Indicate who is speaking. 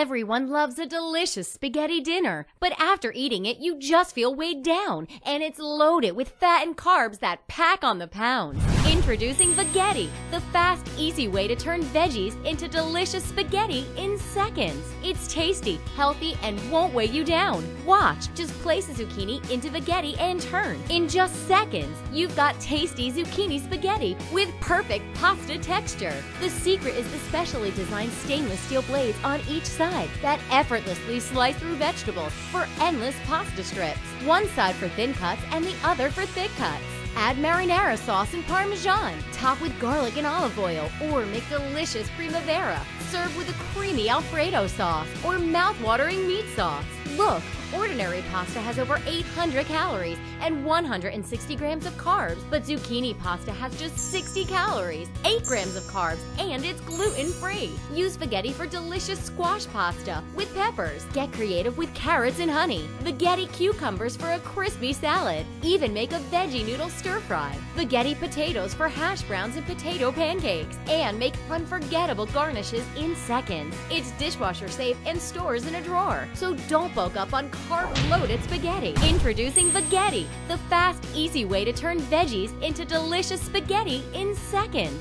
Speaker 1: Everyone loves a delicious spaghetti dinner, but after eating it, you just feel weighed down, and it's loaded with fat and carbs that pack on the pounds. Introducing Veggetti, the fast, easy way to turn veggies into delicious spaghetti in seconds. It's tasty, healthy, and won't weigh you down. Watch, just place a zucchini into Veggetti and turn. In just seconds, you've got tasty zucchini spaghetti with perfect pasta texture. The secret is the specially designed stainless steel blades on each side that effortlessly slice through vegetables for endless pasta strips. One side for thin cuts and the other for thick cuts. Add marinara sauce and parmesan. Top with garlic and olive oil, or make delicious primavera. Serve with a creamy Alfredo sauce or mouth-watering meat sauce. Look, ordinary pasta has over 800 calories and 160 grams of carbs, but zucchini pasta has just 60 calories, 8 grams of carbs, and it's gluten-free. Use spaghetti for delicious squash pasta with peppers. Get creative with carrots and honey. Veggetti cucumbers for a crispy salad. Even make a veggie noodle stir fry. Veggetti potatoes for hash browns and potato pancakes. And make unforgettable garnishes in seconds. It's dishwasher safe and stores in a drawer. So don't bulk up on carb-loaded spaghetti. Introducing Veggetti, the fast, easy way to turn veggies into delicious spaghetti in seconds.